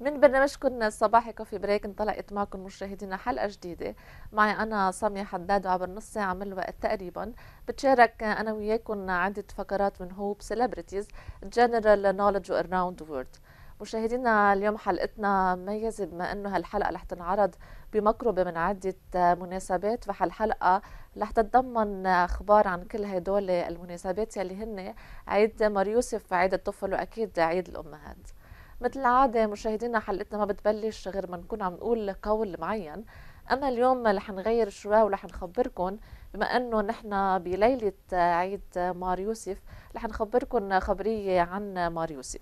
من برنامجكم الصباحي Coffee Break انطلقت معكم مشاهدينا حلقة جديدة. معي أنا سامية حداد وعبر نص ساعة من الوقت تقريبا. بتشارك أنا وياكم عدة فقرات من health celebrities general knowledge around the world مشاهدينا اليوم حلقتنا مميزة بما إنه هالحلقة رح تنعرض بمقربة من عدة مناسبات فهالحلقة رح تتضمن أخبار عن كل هدول المناسبات يلي هن عيد مار يوسف وعيد الطفل وأكيد عيد الأمهات. مثل العادة مشاهدينا حلقتنا ما بتبلش غير ما نكون عم نقول قول معين. أما اليوم رح نغير شوي ورح نخبركم بما أنه نحن بليلة عيد مار يوسف رح نخبركم خبرية عن مار يوسف.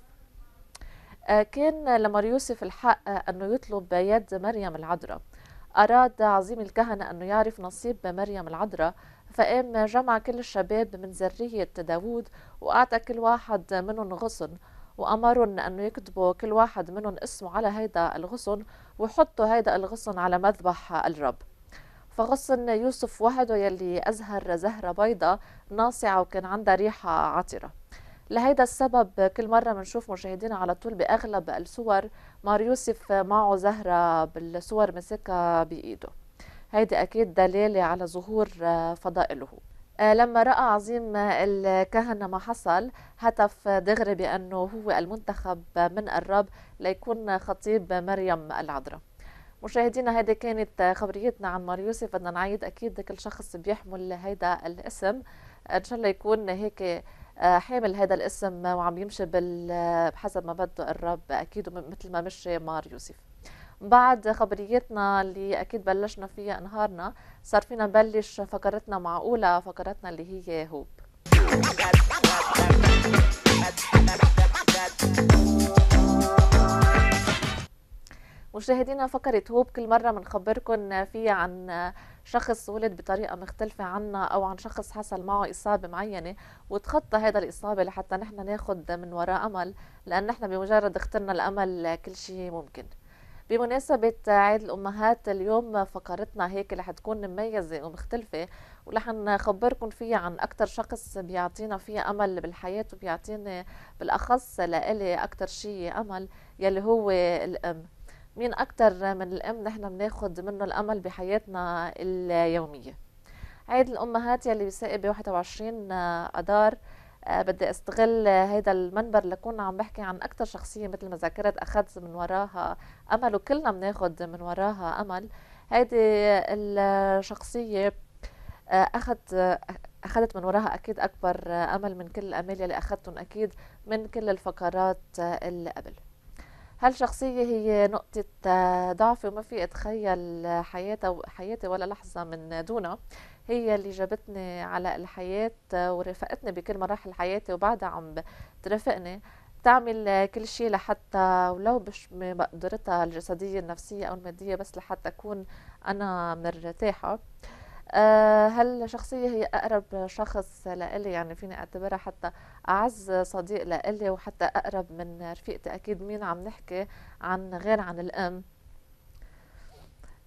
آه، كان لمار يوسف الحق أنه يطلب يد مريم العذراء. أراد عظيم الكهنة أنه يعرف نصيب مريم العذراء فقام جمع كل الشباب من ذرية داوود وأعطى كل واحد منهم غصن. وأمرهم أنه يكتبوا كل واحد منهم اسمه على هيدا الغصن ويحطوا هيدا الغصن على مذبح الرب. فغصن يوسف وحده يلي أزهر زهرة بيضة ناصعة وكان عندها ريحة عطرة. لهيدا السبب كل مرة بنشوف مشاهدينا على طول بأغلب الصور مار يوسف معه زهرة بالصور مسكها بإيده. هيدي أكيد دلالة على ظهور فضائله. لما رأى عظيم الكهنة ما حصل هتف دغري بأنه هو المنتخب من الرب ليكون خطيب مريم العذراء. مشاهدينا هذه كانت خبريتنا عن مار يوسف. بدنا نعيد أكيد كل شخص بيحمل هيدا الاسم. إن شاء الله يكون هيك آه، حامل هذا الاسم وعم يمشي بحسب ما بده الرب. أكيد مثل ما مشي مار يوسف. بعد خبريتنا اللي أكيد بلشنا فيها نهارنا صار فينا نبلش فقرتنا مع اولى فقرتنا اللي هي هوب. مشاهدينا فقرة هوب كل مرة بنخبركم فيها عن شخص ولد بطريقة مختلفة عنا أو عن شخص حصل معه إصابة معينة وتخطى هذا الإصابة لحتى نحن ناخد من وراء أمل لأن نحن بمجرد اخترنا الأمل كل شيء ممكن. بمناسبة عيد الأمهات اليوم فقرتنا هيك رح تكون مميزة ومختلفة ورح نخبركم فيها عن أكثر شخص بيعطينا فيها أمل بالحياة وبيعطيني بالأخص لإلي أكثر شيء أمل يلي هو الأم. مين أكثر من الأم نحن بناخد منه الأمل بحياتنا اليومية؟ عيد الأمهات يلي بيساقي ب 21 أدار بدي استغل هيدا المنبر لكون عم بحكي عن أكثر شخصية مثل ما ذكرت اخذت من وراها أمل وكلنا بناخذ من وراها أمل. هيدي الشخصية آه، اخذت أخذت من وراها أكيد أكبر أمل من كل الأمال اللي أخذتهم أكيد من كل الفقرات اللي قبل. هالشخصية هي نقطة ضعفي وما في أتخيل حياتها حياتي ولا لحظة من دونها؟ هي اللي جابتني على الحياة ورافقتني بكل مراحل حياتي وبعدها عم ترافقني تعمل كل شيء لحتى ولو مش بقدرتها الجسدية النفسية أو المادية بس لحتى أكون أنا مرتاحة. أه هالشخصية هي أقرب شخص لإلي؟ يعني فيني أعتبرها حتى أعز صديق لإلي وحتى أقرب من رفيقتي. أكيد مين عم نحكي عن غير عن الأم؟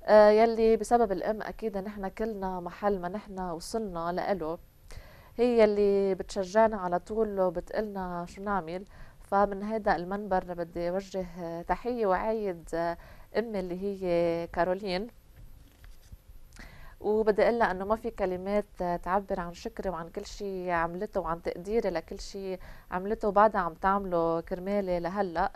آه، يلي بسبب الأم أكيد نحن كلنا محل ما نحن وصلنا لإله. هي اللي بتشجعنا على طول وبتقلنا شو نعمل. فمن هذا المنبر بدي اوجه تحية وعايد أمي اللي هي كارولين. وبدي أقول لها إنه ما في كلمات تعبر عن شكري وعن كل شيء عملته وعن تقديري لكل شيء عملته وبعدها عم تعمله كرمالي لهلأ.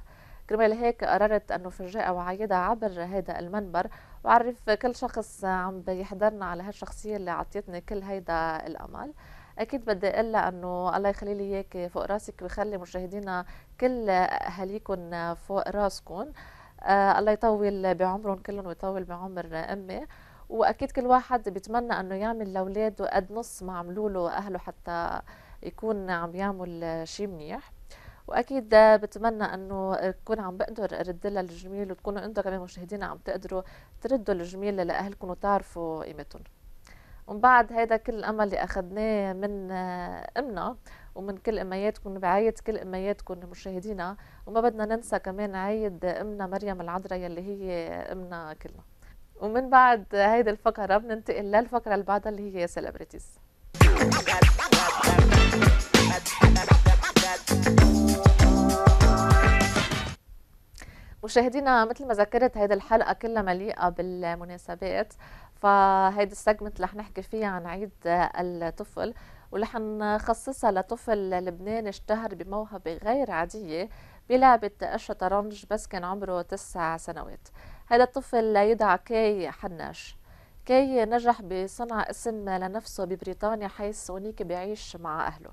كرمال هيك قررت إنه فرجاها وعايدها عبر هذا المنبر وعرف كل شخص عم بيحضرنا على هالشخصية اللي عطيتني كل هيدا الأمل. أكيد بدي أقول لها إنه الله يخلي لي إياك فوق راسك ويخلي مشاهدينا كل اهاليكم فوق راسكم آه الله يطول بعمرهم كلهم ويطول بعمر أمي. وأكيد كل واحد بيتمنى أنه يعمل لأولاده قد نص ما عملوا له اهله حتى يكون عم يعمل شيء منيح. وأكيد بتمنى أنه اكون عم بقدر أرد لها الجميل وتكونوا أنتم كمان مشاهدينا عم تقدروا تردوا الجميل لأهلكم وتعرفوا قيمتهم. ومن بعد هيدا كل الأمل اللي أخذناه من أمنا ومن كل أمياتكم بعيد كل أمياتكم مشاهدينا. وما بدنا ننسى كمان عيد أمنا مريم العذراء يلي هي أمنا كلنا. ومن بعد هيدي الفقرة بننتقل للفقرة اللي بعدها اللي هي سيلبرتيز مشاهدينا مثل ما ذكرت هيدي الحلقة كلها مليئة بالمناسبات. فهيدي السجمنت رح نحكي فيها عن عيد الطفل ورح نخصصها لطفل لبناني اشتهر بموهبة غير عادية بلعبة الشطرنج بس كان عمره تسع سنوات. هذا الطفل يدعى كي حناش. كي نجح بصنع اسم لنفسه ببريطانيا حيث هناك بيعيش مع أهله.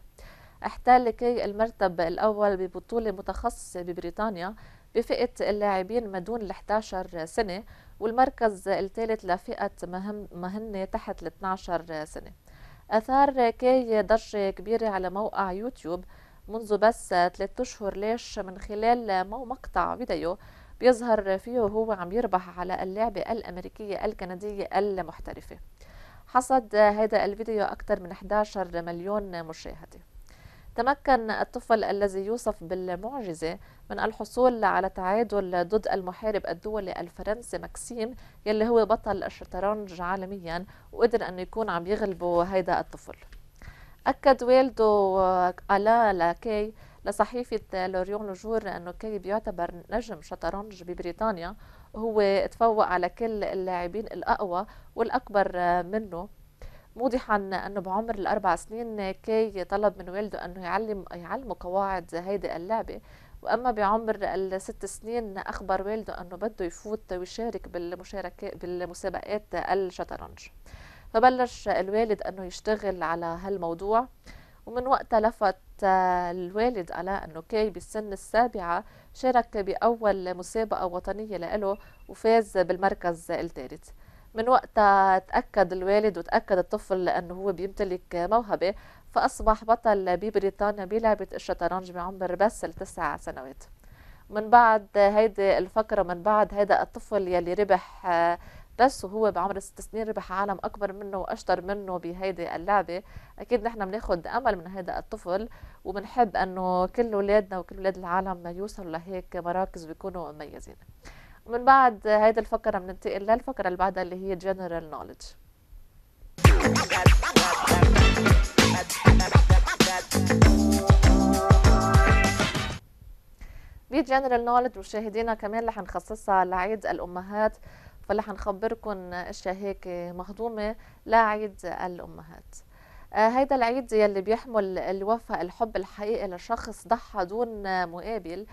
احتل كي المرتب الأول ببطولة متخصصة ببريطانيا بفئة اللاعبين ما دون ال 11 سنة والمركز الثالث لفئة مهنة تحت ال 12 سنة. أثار كي ضجة كبيرة على موقع يوتيوب منذ بس ثلاثة أشهر ليش من خلال مقطع فيديو بيظهر فيه وهو عم يربح على اللعبة الأمريكية الكندية المحترفة. حصد هذا الفيديو أكثر من 11 مليون مشاهدة. تمكن الطفل الذي يوصف بالمعجزة من الحصول على تعادل ضد المحارب الدولي الفرنسي مكسيم يلي هو بطل الشطرنج عالميا وقدر أنه يكون عم يغلبه هيدا الطفل. أكد والده ألا لاكي لصحيفة لوريون لوجور أنه كي بيعتبر نجم شطرنج ببريطانيا. وهو تفوق على كل اللاعبين الأقوى والأكبر منه. موضحا إنه بعمر الأربع سنين كي طلب من والده إنه يعلم يعلمه قواعد هيدي اللعبة. وأما بعمر الست سنين أخبر والده إنه بده يفوت ويشارك بالمشاركه بالمسابقات الشطرنج. فبلش الوالد إنه يشتغل على هالموضوع. ومن وقتها لفت الوالد على إنه كي بالسن السابعة شارك بأول مسابقة وطنية له وفاز بالمركز الثالث. من وقتها تأكد الوالد وتأكد الطفل أنه هو بيمتلك موهبة فأصبح بطل ببريطانيا بلعبة الشطرنج بعمر بس التسع سنوات. من بعد هيدي الفقرة من بعد هيدا الطفل يلي ربح بس وهو بعمر ست سنين ربح عالم أكبر منه وأشطر منه بهيدي اللعبة. أكيد نحن بناخد أمل من هيدا الطفل وبنحب أنه كل أولادنا وكل أولاد العالم يوصلوا لهيك مراكز ويكونوا مميزين. ومن بعد هيدي الفقرة بننتقل للفقرة اللي بعدها اللي هي general knowledge. بجنرال نولج مشاهدينا كمان رح نخصصها لعيد الأمهات. فرح نخبركم اشياء هيك مهضومة لعيد الأمهات. آه هيدا العيد يلي بيحمل الوفاء الحب الحقيقي لشخص ضحى دون مقابل.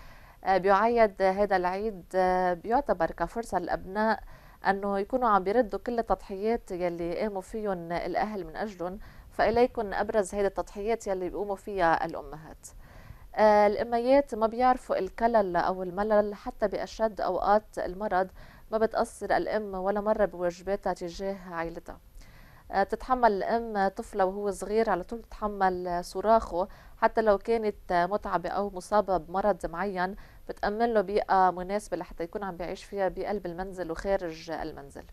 آه، بيعيد هذا العيد آه، بيعتبر كفرصة للأبناء أنه يكونوا عم بيردوا كل التضحيات يلي قاموا فيهم الأهل من أجلهم فإليكم أبرز هذه التضحيات يلي بيقوموا فيها الأمهات. الأميات ما بيعرفوا الكلل أو الملل حتى بأشد أوقات المرض. ما بتأثر الأم ولا مرة بواجباتها تجاه عائلتها. تتحمل الأم طفلة وهو صغير على طول تتحمل صراخه. حتى لو كانت متعبة أو مصابة بمرض معين بتأمن له بيئة مناسبة لحتى يكون عم بيعيش فيها بقلب المنزل وخارج المنزل.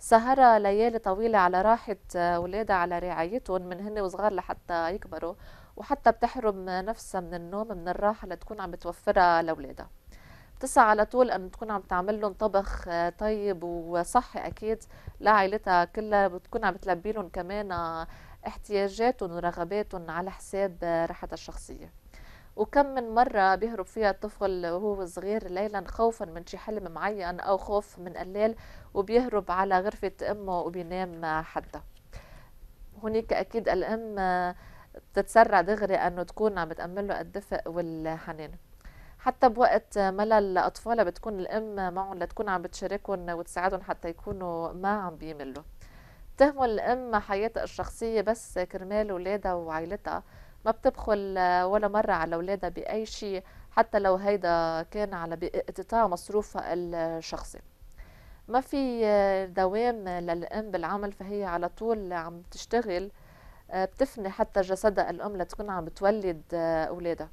سهرة ليالي طويلة على راحة أولادها على رعايتهم من هن وصغار لحتى يكبروا وحتى بتحرم نفسها من النوم من الراحة اللي تكون عم بتوفرها لأولادها بتسعى على طول أن تكون عم تعمل لهم طبخ طيب وصحي أكيد. لعائلتها كلها بتكون عم بتلبي لهم كمان احتياجاتهم ورغباتهم على حساب راحتها الشخصية. وكم من مرة بيهرب فيها الطفل وهو صغير ليلا خوفا من شي حلم معين أو خوف من الليل وبيهرب على غرفة أمه وبينام حدها. هناك أكيد الأم بتتسرع دغري أنه تكون عم بتأمن له الدفء والحنان حتى بوقت ملل أطفالها بتكون الأم معهم لتكون عم بتشاركهم وتساعدهم حتى يكونوا ما عم بيملوا. بتهمل الأم حياتها الشخصية بس كرمال ولادها وعائلتها. ما بتبخل ولا مرة على أولادها بأي شيء حتى لو هيدا كان على اقتطاع مصروفها الشخصي. ما في دوام للأم بالعمل فهي على طول عم تشتغل بتفني حتى جسدها الأم لتكون عم بتولد أولادها.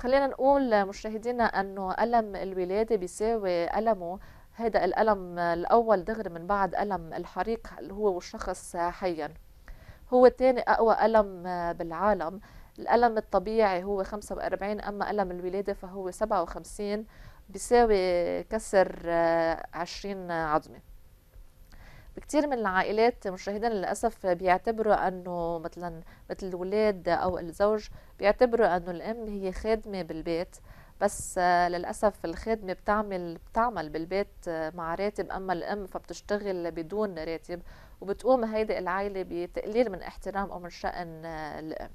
خلينا نقول مشاهدينا أنه ألم الولادة بيساوي ألمه. هذا الألم الأول دغري من بعد ألم الحريق اللي هو والشخص حيا. هو تاني أقوى ألم بالعالم. الألم الطبيعي هو 45 أما ألم الولادة فهو 57 بيساوي كسر 20 عظمة. بكثير من العائلات مشاهدينا للأسف بيعتبروا أنه مثلا مثل الولاد أو الزوج بيعتبروا أنه الأم هي خادمة بالبيت بس للأسف الخادمة بتعمل بتعمل بالبيت مع راتب أما الأم فبتشتغل بدون راتب وبتقوم هيدي العائلة بتقليل من احترام أو من شأن الأم.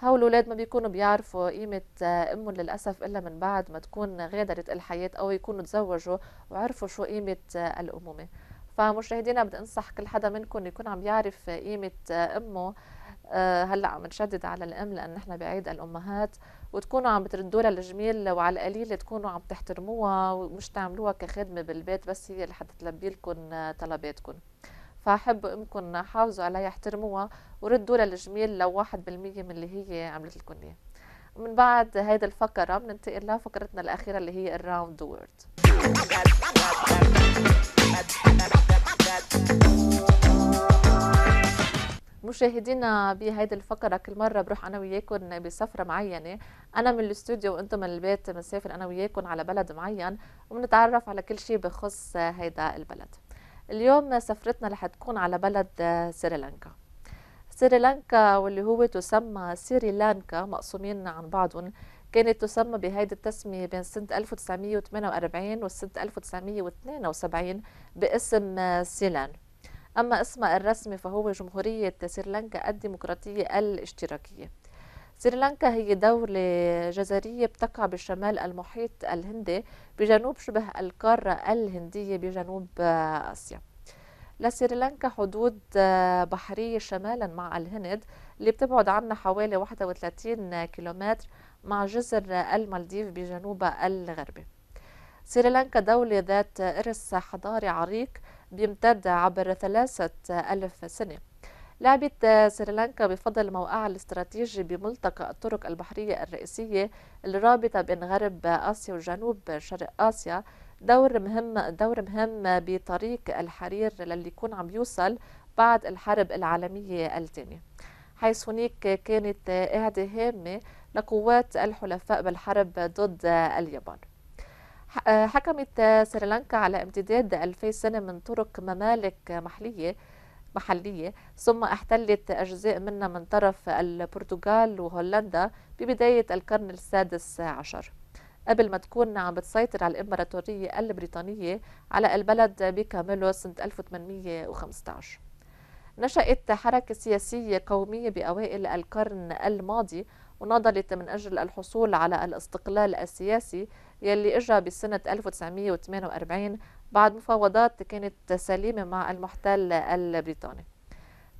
هول الأولاد ما بيكونوا بيعرفوا قيمة أمهم للأسف إلا من بعد ما تكون غادرت الحياة أو يكونوا تزوجوا وعرفوا شو قيمة الأمومة. فمشاهدينا بدي أنصح كل حدا منكم يكون عم يعرف قيمة أمه آه، هلأ عم نشدد على الأم لأن نحن بعيد الأمهات وتكونوا عم بتردوا لها الجميل وعلى القليل تكونوا عم تحترموها ومش تعملوها كخدمة بالبيت بس هي اللي حتتلبي لكم طلباتكم. فحب أمكم حافظوا عليها احترموها وردوا لها الجميل لو واحد بالمية من اللي هي عملت لكم إياه. ومن بعد هيدي الفقرة بننتقل لفقرتنا الأخيرة اللي هي ال around world مشاهدينا بهيدي الفقرة كل مرة بروح أنا وياكم بسفرة معينة. أنا من الاستوديو وأنتم من البيت بنسافر أنا وياكم على بلد معين وبنتعرف على كل شيء بخص هيدا البلد. اليوم سفرتنا رح تكون على بلد سريلانكا. سريلانكا واللي هو تسمى سريلانكا مقسومين عن بعضهم. كانت تسمى بهيدي التسمية بين سنة 1948 وسنة 1972 باسم سيلان. أما اسمها الرسمي فهو جمهورية سريلانكا الديمقراطية الاشتراكية. سريلانكا هي دولة جزرية بتقع بشمال المحيط الهندي بجنوب شبه القارة الهندية بجنوب آسيا. لسريلانكا حدود بحرية شمالا مع الهند اللي بتبعد عنا حوالي 31 كيلومتر مع جزر المالديف بجنوب الغربي. سريلانكا دولة ذات إرث حضاري عريق بيمتد عبر ثلاثة ألف سنة. لعبت سريلانكا بفضل موقعها الاستراتيجي بملتقى الطرق البحرية الرئيسية الرابطة بين غرب آسيا وجنوب شرق آسيا. دور مهم دور مهم بطريق الحرير للي يكون عم يوصل بعد الحرب العالمية الثانية. حيث هناك كانت هامة لقوات الحلفاء بالحرب ضد اليابان. حكمت سريلانكا على امتداد 2000 سنة من طرق ممالك محلية محلية ثم احتلت أجزاء منها من طرف البرتغال وهولندا ببداية القرن السادس عشر. قبل ما تكون عم بتسيطر على الإمبراطورية البريطانية على البلد بكامله سنة 1815 نشأت حركة سياسية قومية بأوائل القرن الماضي ونضلت من أجل الحصول على الاستقلال السياسي يلي اجى بسنة 1948 بعد مفاوضات كانت سليمة مع المحتل البريطاني.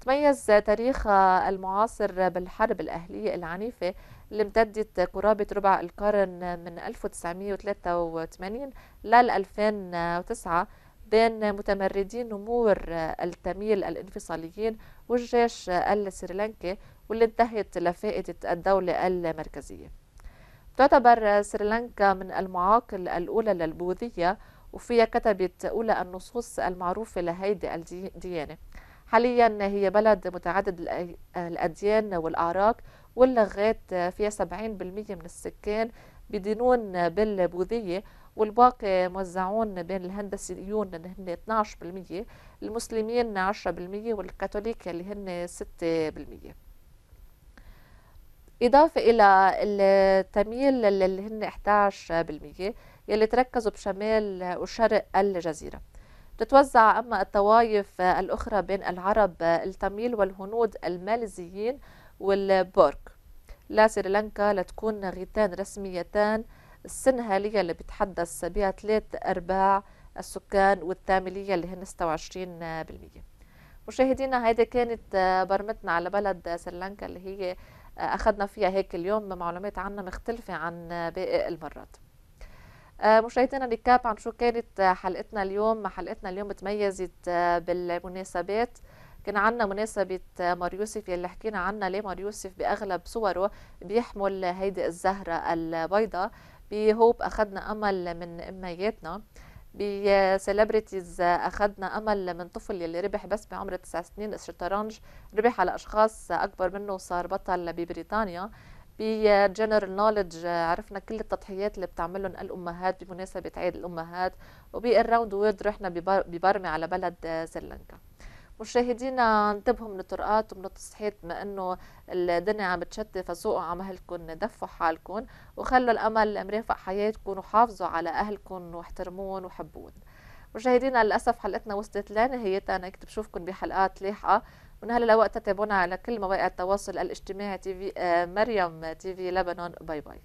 تميز تاريخ المعاصر بالحرب الأهلية العنيفة اللي امتدت قرابة ربع القرن من 1983 لل 2009 بين متمردين نمور التميل الانفصاليين والجيش السريلانكي واللي انتهت لفائدة الدولة المركزية. تعتبر سريلانكا من المعاقل الأولى للبوذية وفيها كتبت أولى النصوص المعروفة لهيدي الديانة. حاليا هي بلد متعدد الأديان والأعراق واللغات فيها 70% من السكان بدينون بالبوذية والباقي موزعون بين الهندسيون اللي هن 12% المسلمين 10% والكاثوليك اللي هن 6% إضافة إلى التمييل اللي هن 11% يلي تركزوا بشمال وشرق الجزيرة. تتوزع أما الطوائف الأخرى بين العرب التميل والهنود الماليزيين والبورك لا سريلانكا لتكون غيتان رسميتان السنهالية اللي بتحدث بها ثلاث أرباع السكان والتاميلية اللي هن 26% مشاهدينا هيدي كانت برمتنا على بلد سريلانكا اللي هي أخذنا فيها هيك اليوم معلومات عنها مختلفة عن باقي المرات. آه، مشاهدينا الكاب عن شو كانت حلقتنا اليوم. حلقتنا اليوم تميزت آه، بالمناسبات. كان عندنا مناسبة مار يوسف يلي حكينا عنها ليه مار يوسف بأغلب صوره بيحمل هيدي الزهرة البيضاء. ب hope أخذنا أمل من أمياتنا ب celebrities أخذنا أمل من طفل يلي ربح بس بعمر تسع سنين الشطرنج ربح على أشخاص أكبر منه وصار بطل ببريطانيا. ب general knowledge عرفنا كل التضحيات اللي بتعملهم الأمهات بمناسبة عيد الأمهات. وبال around world رحنا ببرمة على بلد سريلانكا. مشاهدينا انتبهوا من الطرقات ومن التزحيط بما إنه الدنيا عم بتشتي فسوقوا على مهلكم دفوا حالكم وخلوا الأمل مرافق حياتكم وحافظوا على أهلكم واحترمون وحبون مشاهدينا للأسف حلقتنا وصلت لنهايتها أنا كنت بشوفكم بحلقات لاحقة. من هلا لوقت تتابعونا على كل مواقع التواصل الاجتماعي TV آه، مريم TV لبنان. bye bye.